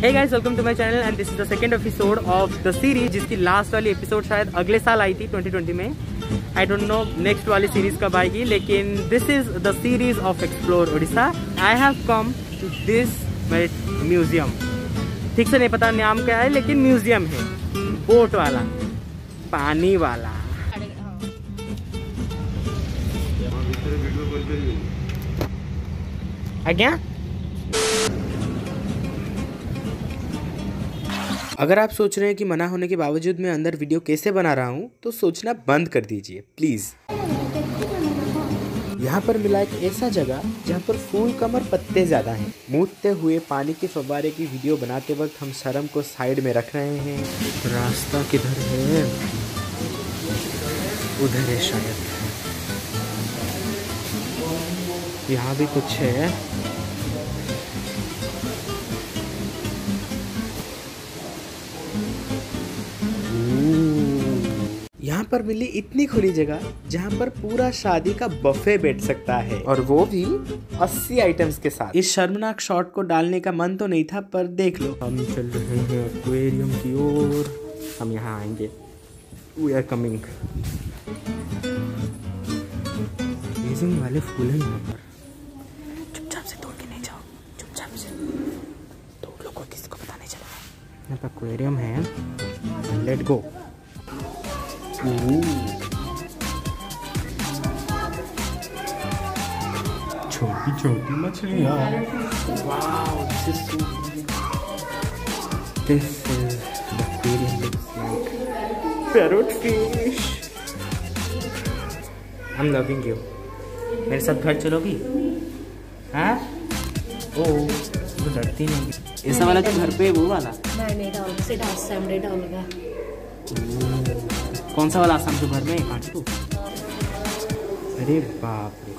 Hey guys, welcome to my channel and this is the second episode of the series जिसकी last वाली episode शायद अगले साल आई थी 2020 में। आई डोंट नो नेक्स्ट वाली सीरीज़ कब आएगी लेकिन this is the series of explore Orissa I have come to this museum ठीक से नहीं पता नाम क्या है लेकिन म्यूज़ियम है। बोट वाला। पानी वाला। आज्ञा अगर आप सोच रहे हैं कि मना होने के बावजूद मैं अंदर वीडियो कैसे बना रहा हूँ तो सोचना बंद कर दीजिए, प्लीज़। यहाँ पर मिला एक ऐसा जगह जहाँ पर फूल कम और पत्ते ज़्यादा हैं। मूतते हुए पानी के फव्वारे की वीडियो बनाते वक्त हम शर्म को साइड में रख रहे हैं। रास्ता किधर है? उधर है शायद। यहाँ भी कुछ है। पर मिली इतनी खुली जगह जहाँ पर पूरा शादी का बफे बैठ सकता है। और वो भी 80 आइटम्स के साथ। इस शर्मनाक शॉट को डालने का मन तो नहीं था पर देख लो। हम चल रहे हैं एक्वेरियम की ओर। हम यहाँ आएँगे। वी आर कमिंग वाले फूल हैं यहाँ पर। चुपचाप से तोड़ के नहीं जाओ। चुपचाप से। तोड़ लो कोई किसी को पता नहीं चला। यहाँ पर एक्वेरियम है। लेट गो छोटी छोटी मछलियाँ मेरे साथ घर चलोगी? हाँ? डरती नहीं। ऐसा वाला तो घर पे वो वाला? नहीं नहीं डाल से डाल से हमरे डालेगा कौन सा वाला आसाम जो घर में? है कांटू अरे बाप रे।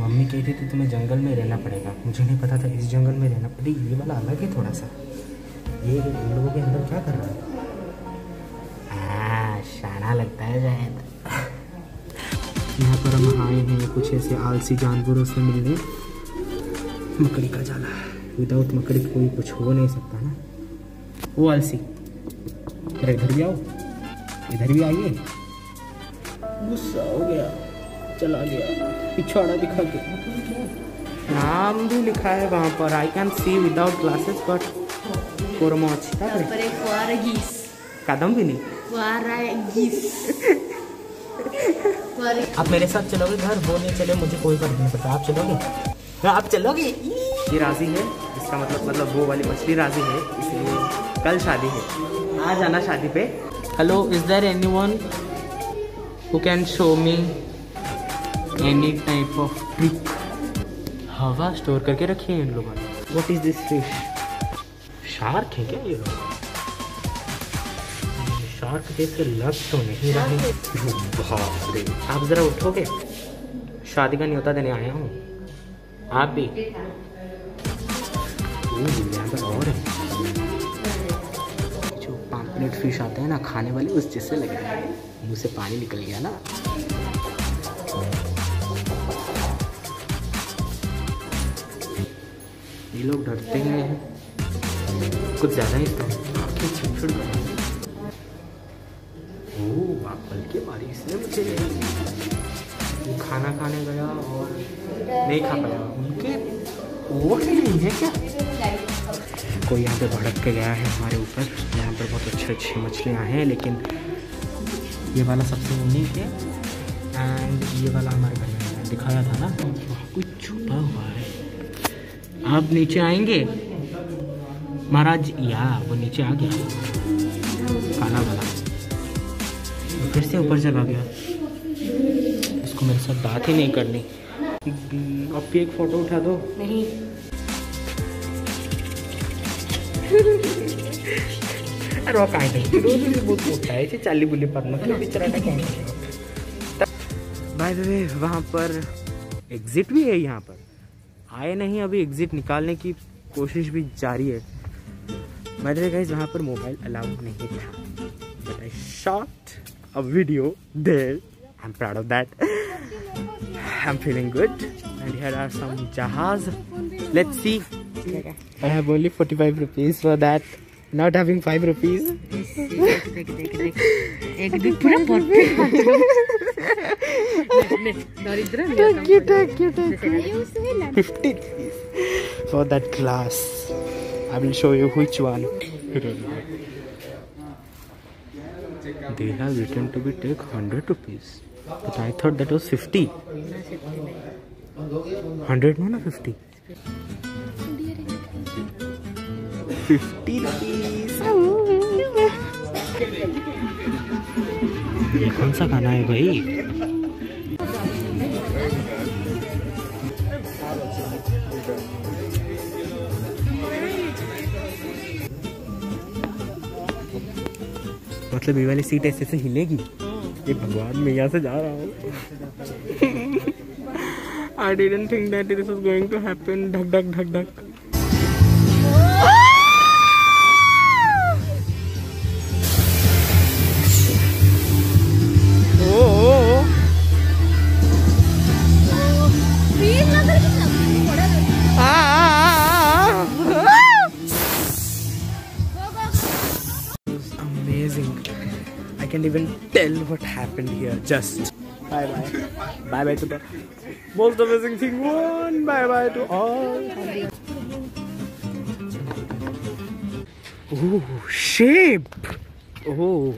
मम्मी कहती थी तुम्हें जंगल में रहना पड़ेगा। मुझे नहीं पता था इस जंगल में रहना पड़ेगा। ये वाला अलग है थोड़ा सा। ये इन लोगों के अंदर क्या कर रहा है? हाँ, शाना लगता है शायद। यहाँ पर हम आए हैं। कुछ ऐसे आलसी जानवरों से मिलने। मकड़ी का जाला। विदाउट मकड़ी कोई कुछ हो नहीं सकता ना। वो आलसी अरे इधर भी आओ। इधर भी आइए। गुस्सा हो गया चला गया। पिछवाड़ा दिखा के। नाम भी लिखा है वहाँ पर। I can see without glasses but कोरमो अच्छी था पर एक वारगीस कदम भी नहीं। आप मेरे साथ चलोगे घर? वो नहीं चले मुझे कोई फ़र्क नहीं पड़ता। आप चलोगे? हाँ आप चलोगे? ये राज़ी है। इसका मतलब मतलब वो वाली मछली राज़ी है इसलिए कल शादी है। आज आना शादी पे। Hello is there anyone who can show me any type of trick हवा स्टोर करके रखी है इन लोगों ने। What is this fish shark है क्या ये लोग? शार्क जैसे लग तो नहीं रहे बाप रे। आप जरा उठोगे। शादी का न्योता देने आया हूँ। आप भी। ओह, और है। पाम्पलेट फ़िश आते हैं ना, खाने वाले उस जैसे लग रहे हैं। मुँह से पानी निकल गया ना। ये लोग डरते हैं। कुछ ज़्यादा ही तो। आँखें छुट हैं। ओह आप बल्कि मारी इसने मुझे। वो खाना खाने गया और नहीं खा पाया। उनके ओवर नहीं है क्या? कोई यहाँ पे भड़क के गया है हमारे ऊपर। अच्छे अच्छे मछलियाँ हैं लेकिन ये वाला सबसे यूनिक है। एंड ये वाला हमारे घर में दिखाया था ना। कुछ छुपा हुआ है। आप नीचे आएँगे? महाराज या वो नीचे आ गया। काला वाला। वो फिर से ऊपर चला गया। इसको मेरे साथ बात ही नहीं करनी। अब एक फ़ोटो उठा दो। नहीं। नाही रोज रोज बहुत मोठा आहे इथे चालली बुली पर मतलब बिचारा काय बाय द वे वहाँ पर एग्जिट भी है यहाँ पर। आए नहीं अभी एग्जिट निकालने की कोशिश भी जारी है। बाय द वे गाइस वहाँ पर मोबाइल अलाउड नहीं था। But I shot a video there I am proud of that I am feeling good And here are some jahaz. Let's see. I have only 45 rupees for that. not having 5 rupees Fifty rupees for that glass. I will show you which one. they have written to be take 100 rupees. But I thought that was 50. 100 no, no 50. 50 rupees. ये कौन सा खाना है भाई? मतलब ये वाली seat ऐसे से हिलेगी? ये भगवान मैं यहाँ से जा रहा हूँ। I didn't think that this is going to happen ढक ढक ढक ढक। can't even tell what happened here. Just bye bye. bye bye to the most amazing thing. One bye bye to all. Ooh, shape. Oh.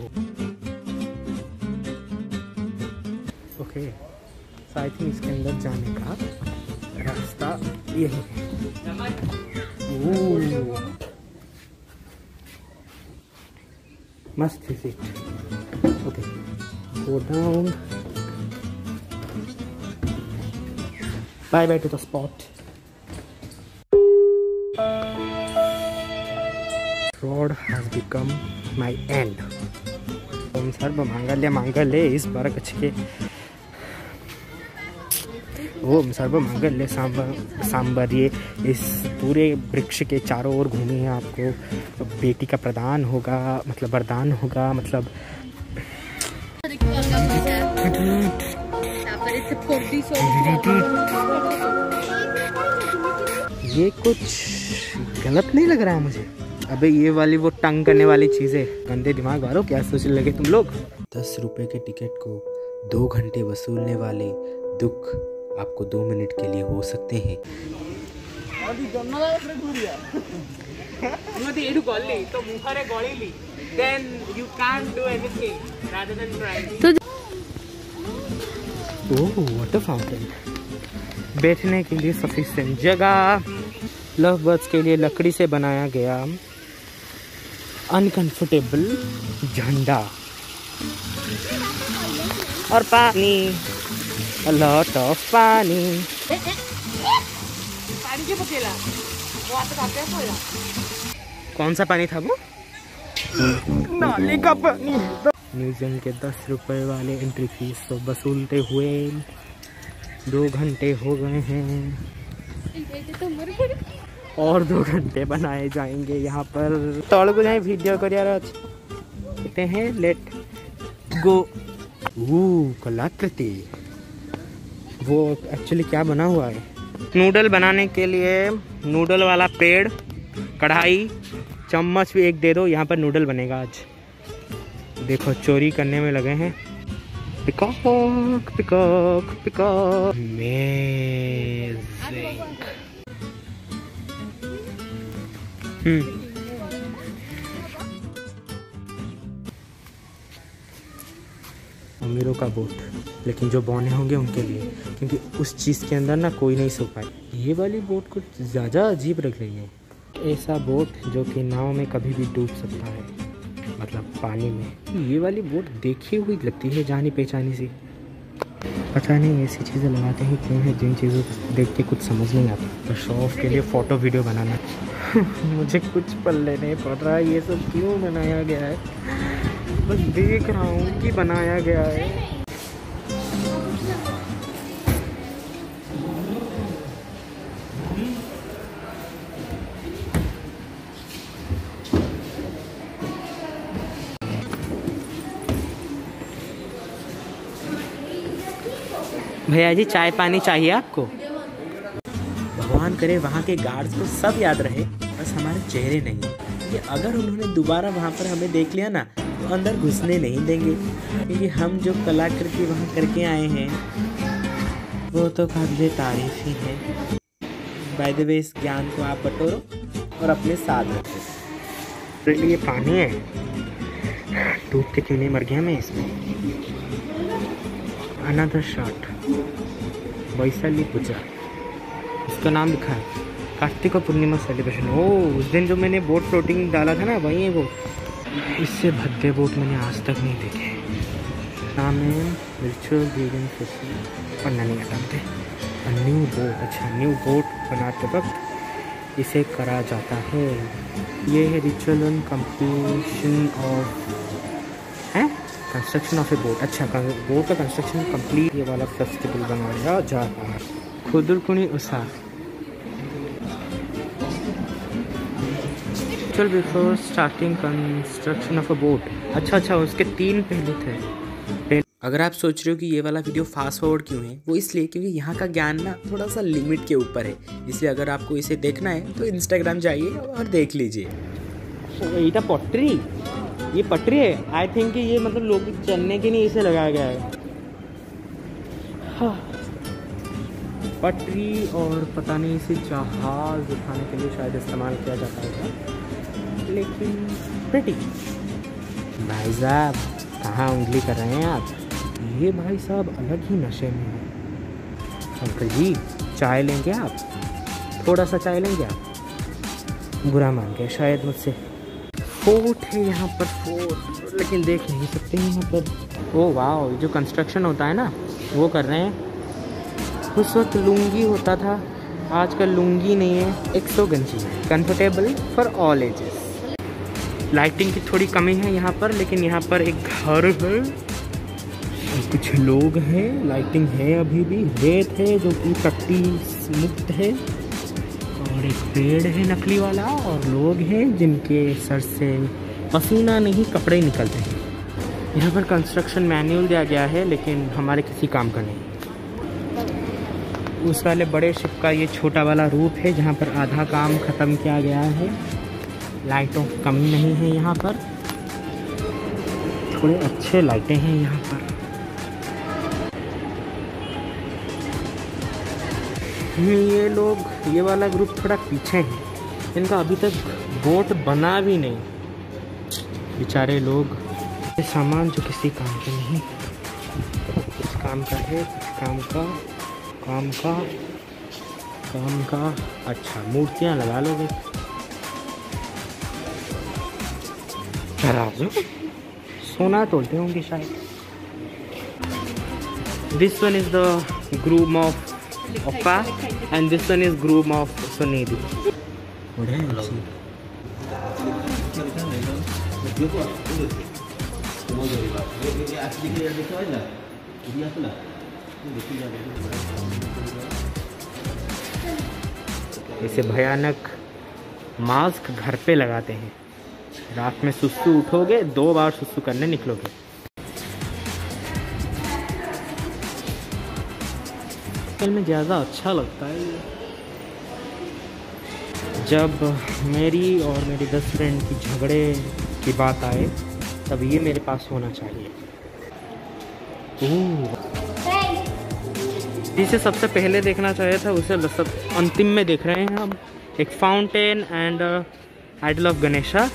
Okay. So I think इसके अंदर जाने का रास्ता यही है. Ooh. must visit. Okay, go down. Bye bye to the spot. Road has become my end. ओम सर्व मांगल्य मांगल्य इस बार के ओम सर्व मांगल्य सांबर सांबर्य इस पूरे वृक्ष के चारों ओर घूमे आपको बेटी का प्रदान होगा मतलब वरदान होगा मतलब तापर इथे फोर्टी सो ये कुछ गलत नहीं लग रहा है मुझे अबे ये वाली वो टंग करने वाली चीजें गंदे दिमाग वालों क्या सोचने लगे तुम लोग दस रुपए के टिकट को दो घंटे वसूलने वाले दुख आपको दो मिनट के लिए हो सकते हैं ଏଇଠୁ ଗଲି ତ ମୁହଁରେ ଗଳିଲି then you can do anything rather than trying oh water fountain बैठने के लिए सफिशिएंट जगह। लव बर्ड्स के लिए लकड़ी से बनाया गया अनकंफर्टेबल झंडा। और पानी। लॉट ऑफ़ पानी। कौन सा पानी था वो? नाले का पानी। म्यूज़ियम के दस रुपए वाले एंट्री फ़ीस तो वसूलते हुए दो घंटे हो गए हैं। और दो घंटे बनाए जाएँगे यहाँ पर। तौड़ जाए वीडियो करियर कहते हैं लेट गो वो कलाकृति। वो एक्चुअली क्या बना हुआ है? नूडल बनाने के लिए नूडल वाला पेड़, कढ़ाई, चम्मच भी एक दे दो, यहाँ पर नूडल बनेगा आज। देखो, चोरी करने में लगे हैं। पिकॉक पिकॉक पिकॉक हम्म अमीरों का बोट लेकिन जो बौने होंगे उनके लिए, क्योंकि उस चीज़ के अंदर ना कोई नहीं सो पाए ये वाली बोट कुछ ज़्यादा अजीब लग रही है। ऐसा बोट जो कि नाव में कभी भी डूब सकता है। मतलब पानी में। ये वाली बोट देखी हुई लगती है जानी पहचानी सी। पता नहीं ऐसी चीज़ें लगाते हैं क्यों है जिन चीज़ों को देख के कुछ समझ नहीं आता। तो शो ऑफ़ के लिए फ़ोटो वीडियो बनाना। मुझे कुछ पल्ले नहीं पड़ रहा ये सब क्यों बनाया गया है? बस देख रहा हूँ कि बनाया गया है। भैया जी चाय पानी चाहिए आपको? भगवान करे वहाँ के गार्ड्स को सब याद रहे बस हमारे चेहरे नहीं। कि अगर उन्होंने दोबारा वहाँ पर हमें देख लिया ना तो अंदर घुसने नहीं देंगे। क्योंकि हम जो कलाकृति वहाँ करके आए हैं वो तो काबिल तारीफ़ ही है। बाय द वे इस ज्ञान को आप बटोरो और अपने साथ रखो। तो ये पानी है। डूब के क्यों नहीं मर गया मैं इसमें। Another shot Vaishali Puja. उसका नाम लिखा है। कार्तिक पूर्णिमा सेलिब्रेशन ओ, उस दिन जो मैंने बोट फ्लोटिंग डाला था ना, वही है वो। इससे भद्दे बोट मैंने आज तक नहीं देखे। नाम है रिचुअल पन्ना नहीं हटाते न्यू बोट अच्छा न्यू बोट बनाते वक्त इसे करा जाता है। ये है ritual end of construction of a boat अच्छा बोट का कंस्ट्रक्शन कंप्लीट ये वाला फेस्टिवल बनाया जा रहा है। Khudurkuni Osha ritual before starting construction of a boat अच्छा अच्छा उसके तीन पहलू थे। अगर आप सोच रहे हो कि ये वाला वीडियो फास्ट फॉरवर्ड क्यों है, वो इसलिए क्योंकि यहाँ का ज्ञान ना थोड़ा सा लिमिट के ऊपर है। इसलिए अगर आपको इसे देखना है तो इंस्टाग्राम जाइए और देख लीजिए। पटरी ये पटरी है। आई थिंक ये मतलब लोग चलने के लिए इसे लगाया गया है। हाँ। पटरी और पता नहीं इसे जहाज़ उठाने के लिए शायद इस्तेमाल किया जाता है। लेकिन प्रिटी भाई साहब, कहाँ उंगली कर रहे हैं आप? ये भाई साहब अलग ही नशे में है। अंकल जी, चाय लेंगे आप? थोड़ा सा चाय लेंगे आप? बुरा मान गया शायद मुझसे। फोर्ट है यहाँ पर, फोर्ट। लेकिन देख नहीं सकते हैं यहाँ पर। ओ वाह जो कंस्ट्रक्शन होता है ना, वो कर रहे हैं। उस वक्त लुंगी होता था, आजकल लुंगी नहीं है, एक सौ गंजी है। Comfortable for all ages lighting की थोड़ी कमी है यहाँ पर, लेकिन यहाँ पर एक घर है। कुछ लोग हैं लाइटिंग है अभी भी। रेत है जो कि कट्टी मुक्त है। और एक पेड़ है नकली वाला और लोग हैं जिनके सर से पसीना नहीं, कपड़े निकलते हैं। यहाँ पर कंस्ट्रक्शन मैनुअल दिया गया है, लेकिन हमारे किसी काम का नहीं। उस वाले बड़े शिप का ये छोटा वाला रूप है, जहाँ पर आधा काम ख़त्म किया गया है। लाइटों की कमी नहीं है यहाँ पर। थोड़े अच्छे लाइटें हैं यहाँ पर। ये लोग, ये वाला ग्रुप थोड़ा पीछे है। इनका अभी तक बोट बना भी नहीं। बेचारे लोग, ये सामान जो किसी काम के नहीं। कुछ काम का है कुछ काम का काम का काम का। अच्छा मूर्तियाँ लगा लोगे तराजू सोना तोड़ते होंगे शायद। This one is the groom of Oppa, and this one is groom of Sunidhi. इसे भयानक मास्क घर पे लगाते हैं रात में सुसु उठोगे, दो बार सुसु करने निकलोगे आजकल में ज़्यादा अच्छा लगता है जब मेरी और मेरी बेस्ट फ्रेंड की झगड़े की बात आए, तब ये मेरे पास होना चाहिए। जिसे सबसे पहले देखना चाहिए था, उसे सब अंतिम में देख रहे हैं हम। एक fountain and idol of Ganesha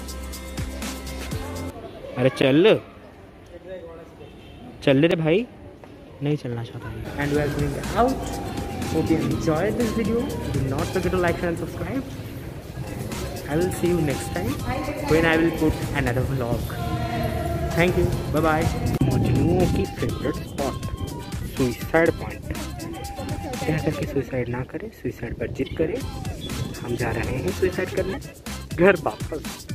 अरे चल। चल रे भाई। नहीं चलना चाहता and we are going out hope you enjoy this video do not forget to like and subscribe I will see you next time when I will put another vlog thank you bye bye Majnu की favourite spot suicide point क्या करके suicide ना करें suicide पर जीत करें हम जा रहे हैं सुइसाइड करने घर वापस